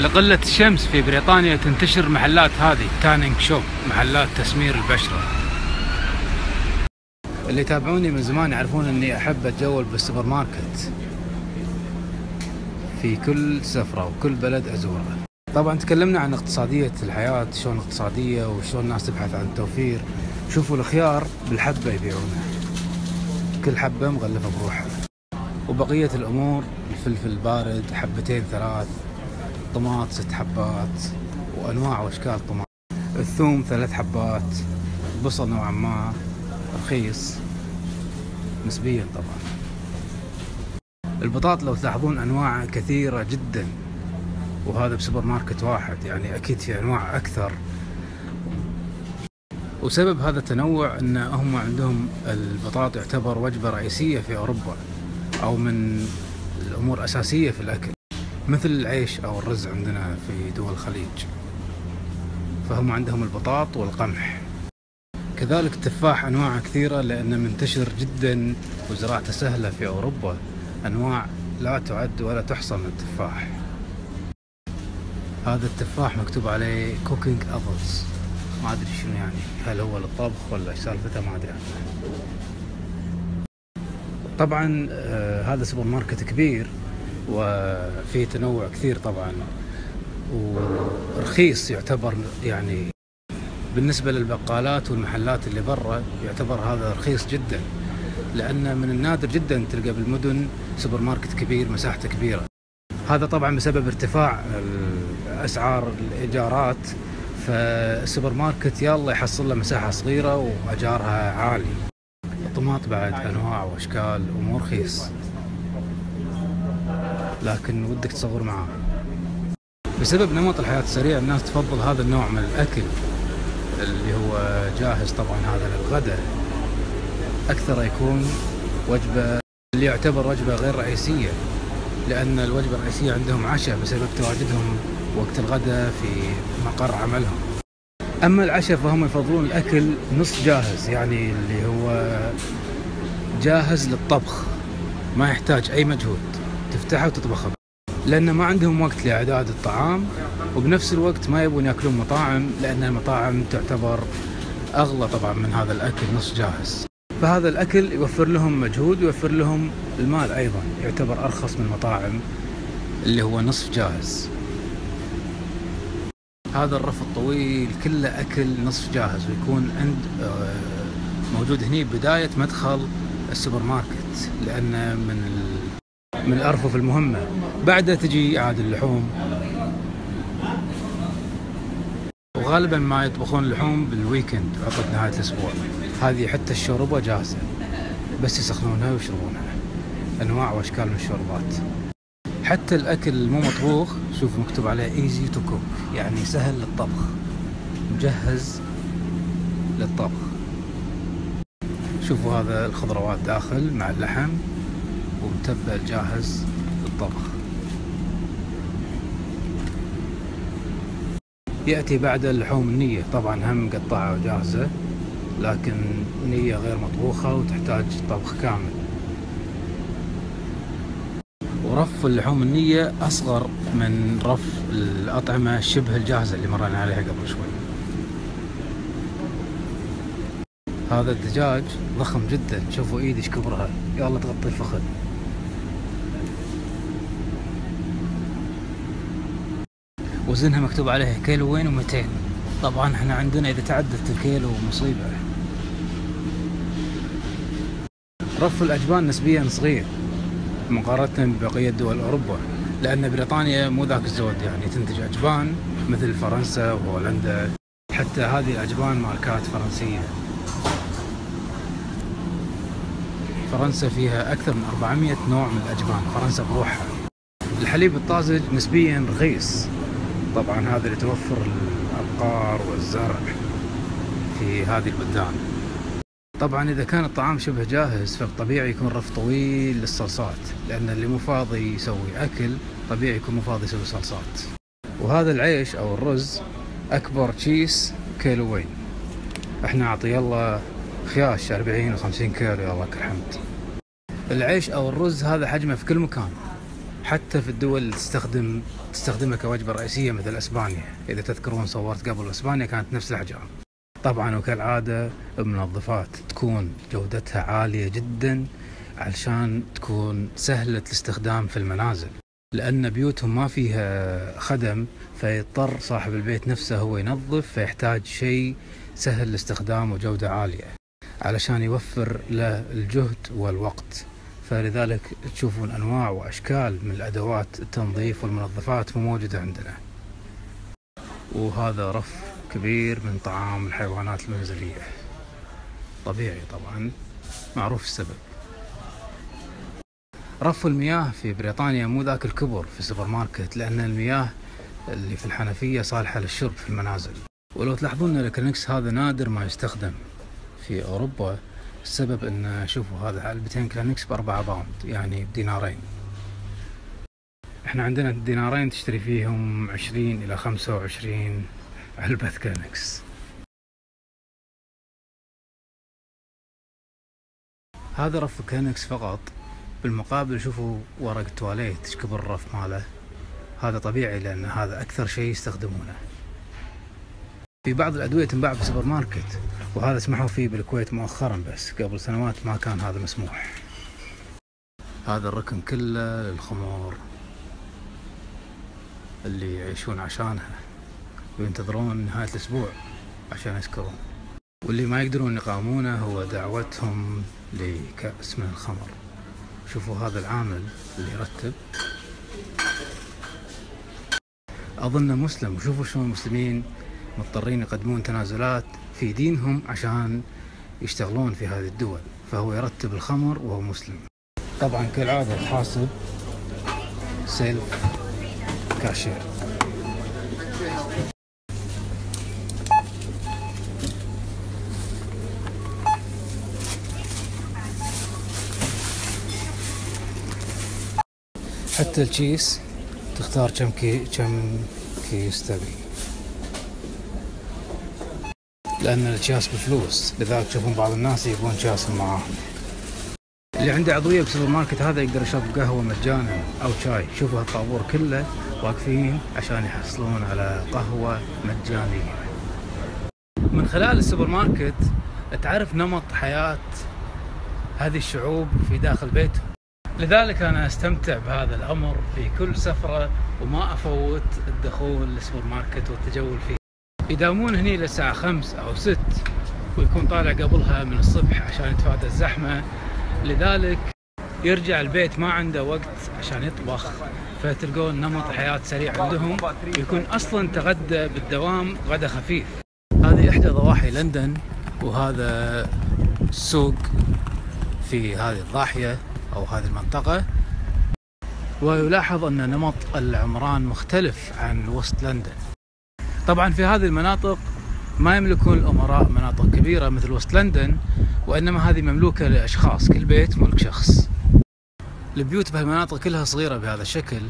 لقلة الشمس في بريطانيا تنتشر محلات هذه تانينج شوب محلات تسمير البشرة. اللي يتابعوني من زمان يعرفون إني أحب أتجول بالسوبر ماركت. في كل سفرة وكل بلد أزوره. طبعا تكلمنا عن اقتصادية الحياة شلون اقتصادية وشلون الناس تبحث عن التوفير. شوفوا الخيار بالحبة يبيعونه. كل حبة مغلفة بروحها. وبقية الأمور الفلفل البارد حبتين ثلاث. طماط ست حبات وأنواع وأشكال طماط. الثوم ثلاث حبات البصل نوعا ما رخيص. نسبيا طبعا. البطاط لو تلاحظون أنواع كثيرة جدا وهذا بسوبر ماركت واحد يعني أكيد في أنواع أكثر. وسبب هذا التنوع إن هم عندهم البطاط يعتبر وجبة رئيسية في أوروبا أو من الأمور الأساسية في الأكل. مثل العيش أو الرز عندنا في دول الخليج. فهم عندهم البطاط والقمح. كذلك التفاح أنواع كثيرة لأنه منتشر جدا وزراعته سهلة في أوروبا. أنواع لا تعد ولا تحصى من التفاح. هذا التفاح مكتوب عليه كوكينج ابلز ما أدري شنو يعني. هل هو للطبخ ولا إيش سالفته؟ ما أدري. عنه طبعا آه هذا سوبر ماركت كبير. وفيه تنوع كثير طبعا. ورخيص يعتبر يعني بالنسبة للبقالات والمحلات اللي برا يعتبر هذا رخيص جدا. لأن من النادر جدا تلقى بالمدن سوبر ماركت كبير مساحته كبيرة. هذا طبعا بسبب ارتفاع أسعار الإيجارات. فالسوبر ماركت يلا يحصل له مساحة صغيرة وأجارها عالي. الطماط بعد أنواع وأشكال ومو رخيص. لكن ودك تصور معاه. بسبب نمط الحياة السريع الناس تفضل هذا النوع من الأكل اللي هو جاهز طبعا هذا للغداء. أكثر يكون وجبة اللي يعتبر وجبة غير رئيسية لأن الوجبة الرئيسية عندهم عشاء بسبب تواجدهم وقت الغداء في مقر عملهم. أما العشاء فهم يفضلون الأكل نص جاهز يعني اللي هو جاهز للطبخ ما يحتاج أي مجهود. تفتحه وتطبخه. لأن ما عندهم وقت لإعداد الطعام وبنفس الوقت ما يبون يأكلون مطاعم لأن المطاعم تعتبر أغلى طبعا من هذا الأكل نص جاهز. فهذا الأكل يوفر لهم مجهود ويوفر لهم المال أيضا يعتبر أرخص من المطاعم اللي هو نصف جاهز. هذا الرف الطويل كله أكل نصف جاهز ويكون عند موجود هني بداية مدخل السوبر ماركت لأنه من من الأرفف المهمة. بعدها تجي عاد اللحوم. وغالبا ما يطبخون اللحوم بالويكند عطلة نهاية الأسبوع. هذه حتى الشوربة جاهزة بس يسخنونها ويشربونها. أنواع وأشكال من الشوربات. حتى الأكل مو مطبوخ شوف مكتوب عليه easy to cook يعني سهل للطبخ. مجهز للطبخ. شوفوا هذا الخضروات داخل مع اللحم. ومتبل جاهز للطبخ. يأتي بعد اللحوم النية. طبعا هم مقطعة وجاهزة لكن نية غير مطبوخة وتحتاج طبخ كامل. ورف اللحوم النية أصغر من رف الأطعمة شبه الجاهزة اللي مرينا عليها قبل شوي. هذا الدجاج ضخم جدا. شوفوا إيدي إيش كبرها. يلا تغطي الفخذ. وزنها مكتوب عليها كيلوين ومئتين طبعا إحنا عندنا إذا تعدت الكيلو مصيبة. رف الأجبان نسبيا صغير مقارنة ببقية دول أوروبا لأن بريطانيا مو ذاك الزود يعني تنتج أجبان مثل فرنسا وهولندا حتى هذه الأجبان ماركات فرنسية. فرنسا فيها أكثر من 400 نوع من الأجبان فرنسا بروحها. الحليب الطازج نسبيا رخيص. طبعا هذا اللي توفر الأبقار والزرع في هذه البلدان طبعا إذا كان الطعام شبه جاهز فالطبيعي يكون رف طويل للصلصات لأن اللي مو فاضي يسوي أكل طبيعي يكون مو فاضي يسوي صلصات. وهذا العيش أو الرز أكبر تشيس كيلوين إحنا عطي الله خياش 40 و 50 كيلو يا الله الحمد العيش أو الرز هذا حجمه في كل مكان. حتى في الدول تستخدم تستخدمها كوجبة رئيسية مثل إسبانيا. إذا تذكرون صورت قبل إسبانيا كانت نفس الاحجام طبعا وكالعادة المنظفات تكون جودتها عالية جدا علشان تكون سهلة الاستخدام في المنازل. لأن بيوتهم ما فيها خدم فيضطر صاحب البيت نفسه هو ينظف فيحتاج شيء سهل الاستخدام وجودة عالية علشان يوفر له الجهد والوقت. فلذلك تشوفون أنواع وأشكال من الأدوات التنظيف والمنظفات مو موجودة عندنا. وهذا رف كبير من طعام الحيوانات المنزلية. طبيعي طبعا معروف السبب. رف المياه في بريطانيا مو ذاك الكبر في السوبر ماركت لأن المياه اللي في الحنفية صالحة للشرب في المنازل. ولو تلاحظون الكلينكس هذا نادر ما يستخدم في أوروبا السبب إن شوفوا هذا علبتين كلينكس بأربعة باوند يعني بدينارين. إحنا عندنا الدينارين تشتري فيهم عشرين إلى خمسة وعشرين علبة كلينكس. هذا رف كلينكس فقط. بالمقابل شوفوا ورق تواليت إيش كبر الرف ماله؟ هذا طبيعي لأن هذا أكثر شيء يستخدمونه. في بعض الأدوية تنباع في السوبر ماركت وهذا سمحوا فيه بالكويت مؤخرا بس قبل سنوات ما كان هذا مسموح. هذا الركن كله للخمور اللي يعيشون عشانها وينتظرون نهاية الأسبوع عشان يسكرون. واللي ما يقدرون يقامونه هو دعوتهم لكأس من الخمر. شوفوا هذا العامل اللي يرتب. أظنه مسلم. وشوفوا شلون المسلمين مضطرين يقدمون تنازلات في دينهم عشان يشتغلون في هذه الدول فهو يرتب الخمر وهو مسلم. طبعا كالعادة تحاسب self cashier. حتى الكيس تختار كم كي كم كيس تبي. لأن الكياس بفلوس. لذلك تشوفون بعض الناس يجيبون كياس معاهم اللي عنده عضوية بالسوبر ماركت هذا يقدر يشرب قهوة مجانا أو شاي. شوفوا هالطابور كله واقفين عشان يحصلون على قهوة مجانية. من خلال السوبر ماركت تعرف نمط حياة هذه الشعوب في داخل بيتهم. لذلك أنا أستمتع بهذا الأمر في كل سفرة وما أفوت الدخول للسوبر ماركت والتجول فيه. يداومون هني للساعة خمس أو ست ويكون طالع قبلها من الصبح عشان يتفادى الزحمة. لذلك يرجع البيت ما عنده وقت عشان يطبخ فتلقون نمط حياة سريع عندهم. يكون أصلا تغدى بالدوام غدا خفيف. هذه إحدى ضواحي لندن وهذا السوق في هذه الضاحية أو هذه المنطقة. ويلاحظ أن نمط العمران مختلف عن وسط لندن. طبعا في هذه المناطق ما يملكون الأمراء مناطق كبيرة مثل وسط لندن وإنما هذه مملوكة لأشخاص كل بيت ملك شخص. البيوت بهالمناطق كلها صغيرة بهذا الشكل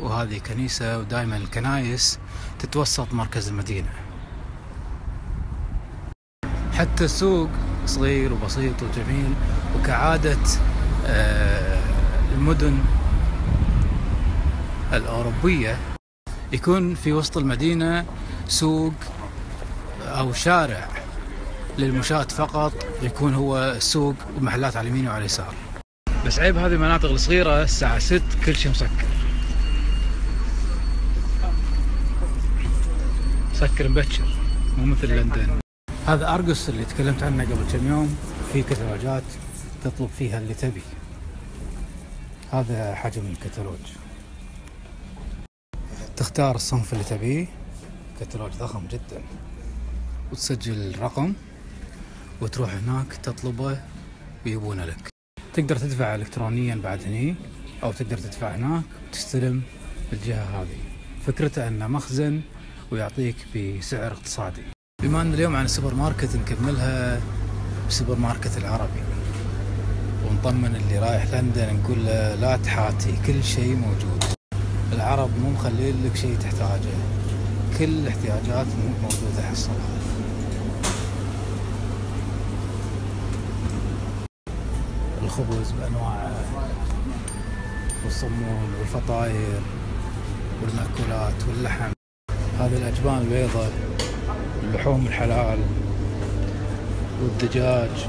وهذه كنيسة ودائما الكنايس تتوسط مركز المدينة. حتى السوق صغير وبسيط وجميل وكعادة آه، المدن الأوروبية. يكون في وسط المدينة سوق أو شارع للمشاة فقط يكون هو سوق ومحلات على اليمين وعلى اليسار. بس عيب هذه المناطق الصغيرة الساعة 6 كل شيء مسكر. مسكر مبكر مو مثل لندن. هذا أرجس اللي تكلمت عنه قبل كم يوم في كتالوجات تطلب فيها اللي تبي. هذا حجم الكتالوج. تختار الصنف اللي تبيه. كتالوج ضخم جدا. وتسجل الرقم وتروح هناك تطلبه ويبونه لك. تقدر تدفع الكترونيا بعد هني أو تقدر تدفع هناك وتستلم الجهة هذه. فكرته أنه مخزن ويعطيك بسعر اقتصادي. بما أن اليوم عن السوبر ماركت نكملها بالسوبر ماركت العربي. ونطمن اللي رايح لندن نقول له لا تحاتي كل شيء موجود. العرب مو مخلين لك شيء تحتاجه. كل الاحتياجات موجودة تحصلها الخبز بأنواعه. والصمون والفطاير والمأكولات واللحم. هذه الأجبان البيضاء اللحوم الحلال. والدجاج.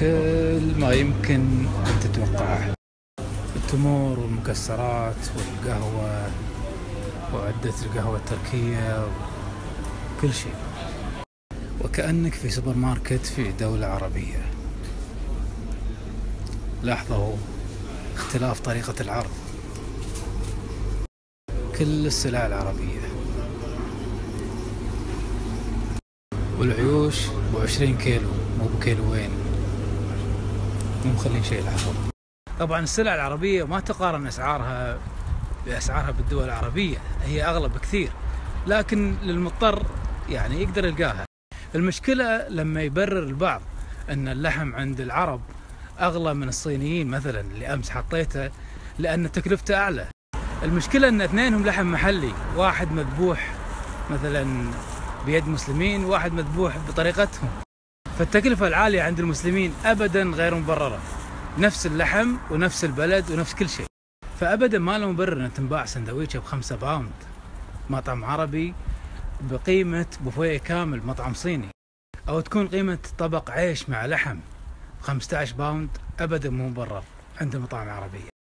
كل ما يمكن أن تتوقعه. التمور والمكسرات والقهوة وعدة القهوة التركية وكل شيء. وكأنك في سوبر ماركت في دولة عربية. لاحظوا اختلاف طريقة العرض. كل السلع العربية. والعيوش ب 20 كيلو مو بكيلوين. مو مخلين شيء لحظة. طبعا السلع العربية ما تقارن أسعارها بأسعارها بالدول العربية هي أغلى بكثير لكن للمضطر يعني يقدر يلقاها. المشكلة لما يبرر البعض أن اللحم عند العرب أغلى من الصينيين مثلا اللي أمس حطيته لأن تكلفته أعلى. المشكلة أن اثنينهم لحم محلي واحد مذبوح مثلا بيد مسلمين واحد مذبوح بطريقتهم. فالتكلفة العالية عند المسلمين أبدا غير مبررة. نفس اللحم ونفس البلد ونفس كل شيء. فأبدا ما له مبرر أن تنباع سندويشة بخمسة باوند. مطعم عربي بقيمة بوفيه كامل مطعم صيني. أو تكون قيمة طبق عيش مع لحم 15 باوند أبدا مو مبرر عند المطاعم العربية